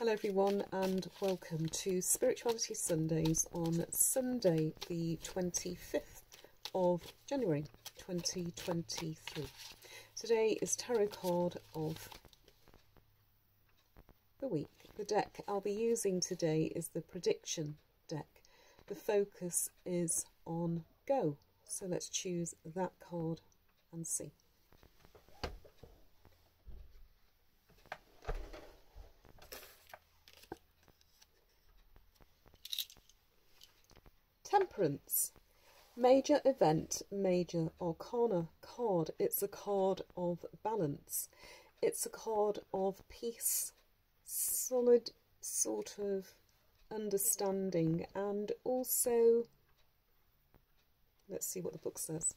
Hello everyone and welcome to Spirituality Sundays on Sunday the 25th of January 2023. Today is Tarot card of the week. The deck I'll be using today is the Prediction deck. The focus is on Go. So let's choose that card and see. Temperance. Major event, major arcana card. It's a card of balance. It's a card of peace, solid sort of understanding, and also, let's see what the book says.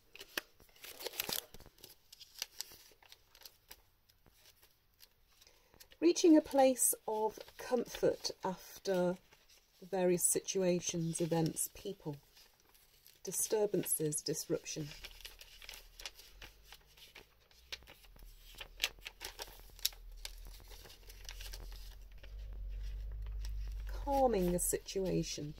Reaching a place of comfort after various situations, events, people, disturbances, disruption. Calming a situation.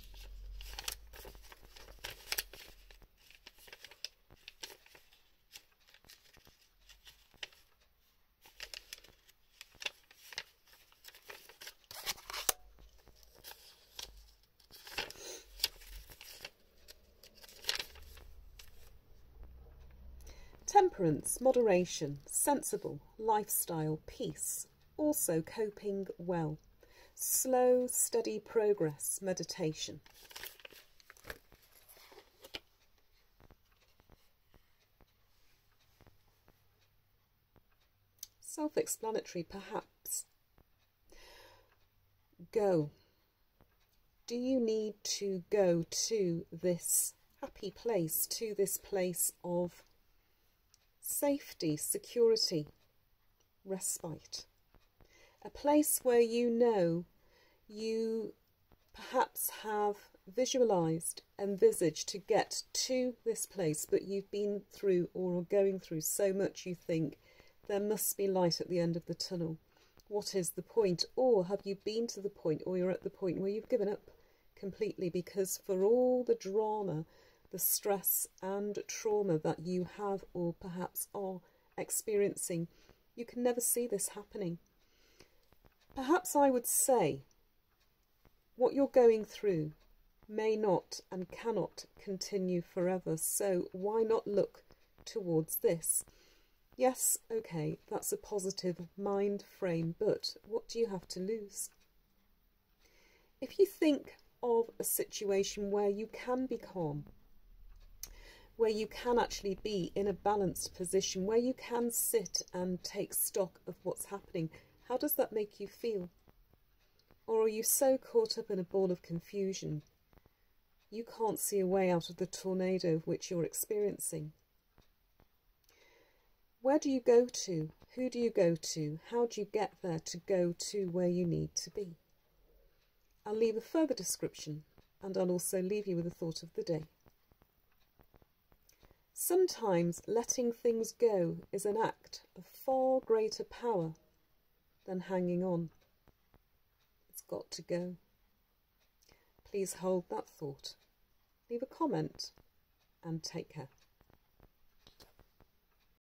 Temperance, moderation, sensible, lifestyle, peace, also coping well, slow, steady progress, meditation. Self-explanatory, perhaps. Go. Do you need to go to this happy place, to this place of safety, security, respite. A place where you know you perhaps have visualized, envisaged to get to this place, but you've been through or are going through so much you think there must be light at the end of the tunnel. What is the point? Or have you been to the point, or you're at the point where you've given up completely because for all the drama the stress and trauma that you have or perhaps are experiencing, you can never see this happening. Perhaps I would say what you're going through may not and cannot continue forever, so why not look towards this? Yes, okay, that's a positive mind frame, but what do you have to lose? If you think of a situation where you can be calm, where you can actually be in a balanced position, where you can sit and take stock of what's happening. How does that make you feel? Or are you so caught up in a ball of confusion you can't see a way out of the tornado which you're experiencing? Where do you go to? Who do you go to? How do you get there to go to where you need to be? I'll leave a further description and I'll also leave you with a thought of the day. Sometimes letting things go is an act of far greater power than hanging on. It's got to go. Please hold that thought, leave a comment, and take care.